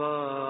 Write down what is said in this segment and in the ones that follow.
الله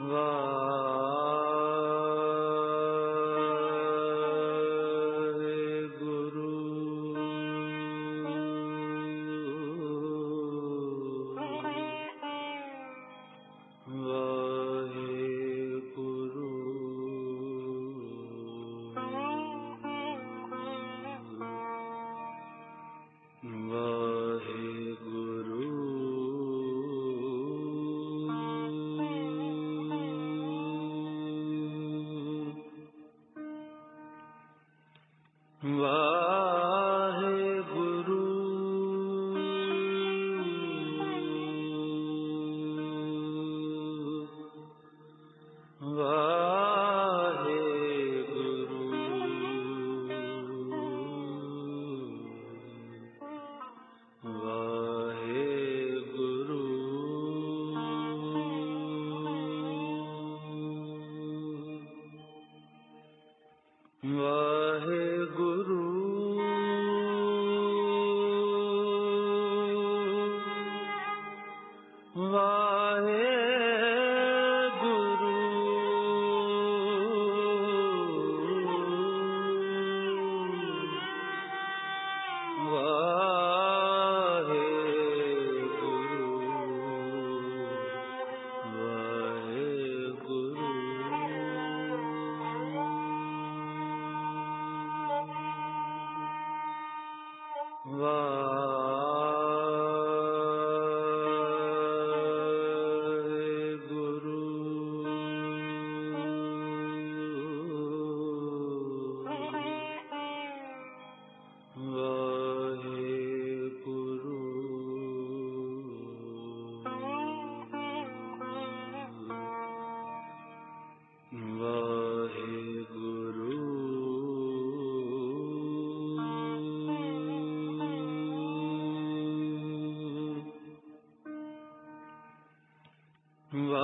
Wow.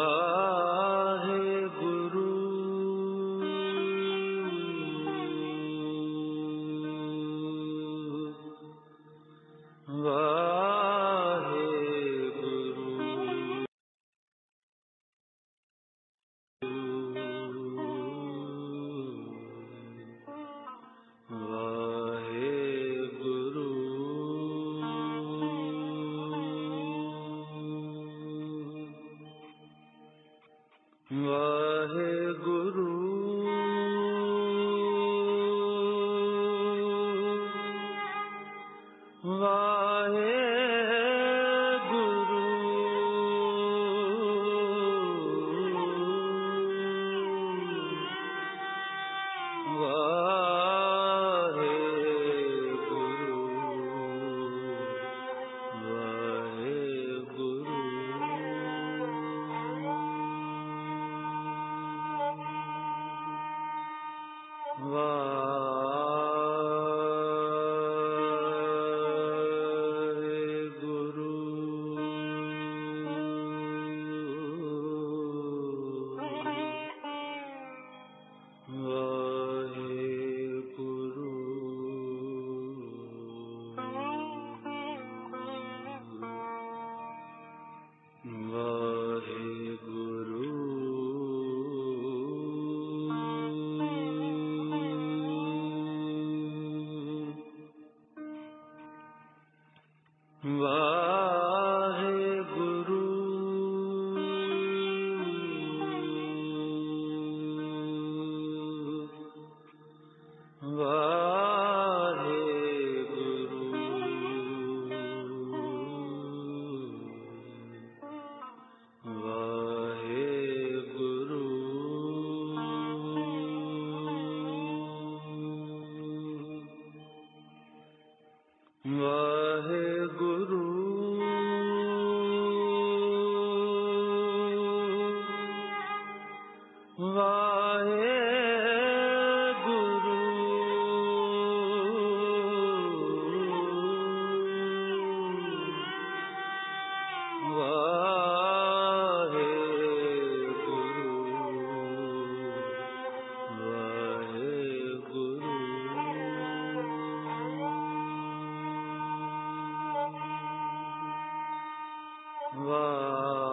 Oh. Waheguru و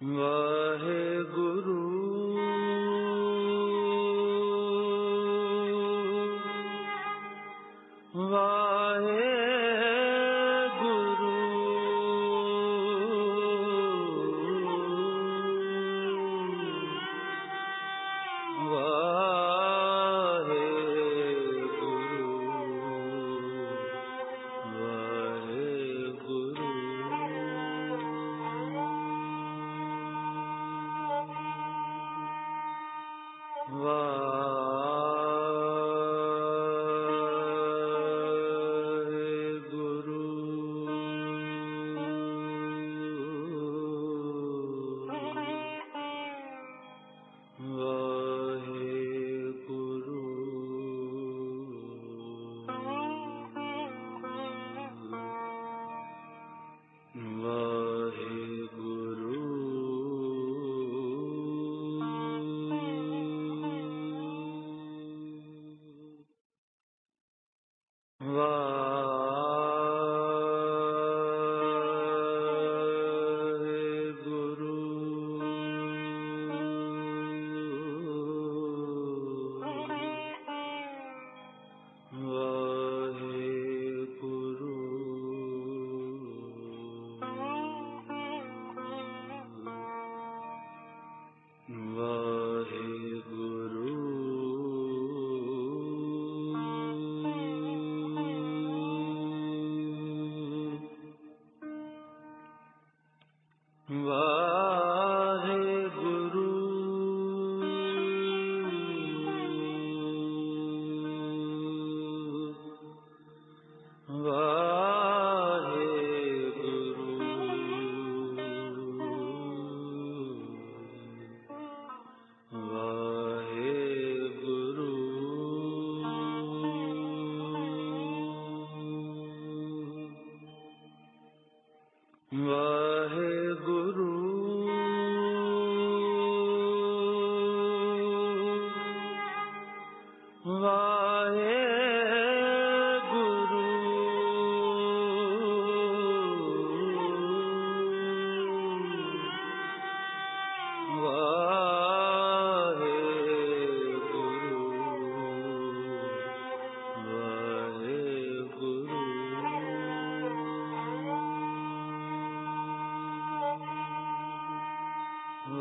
واہ گرو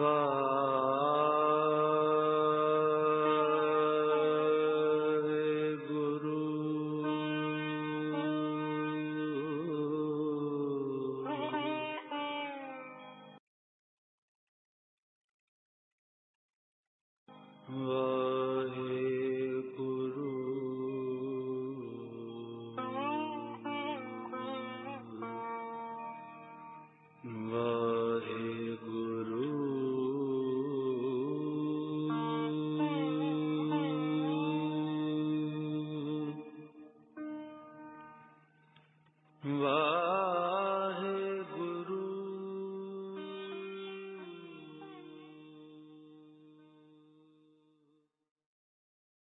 اللہ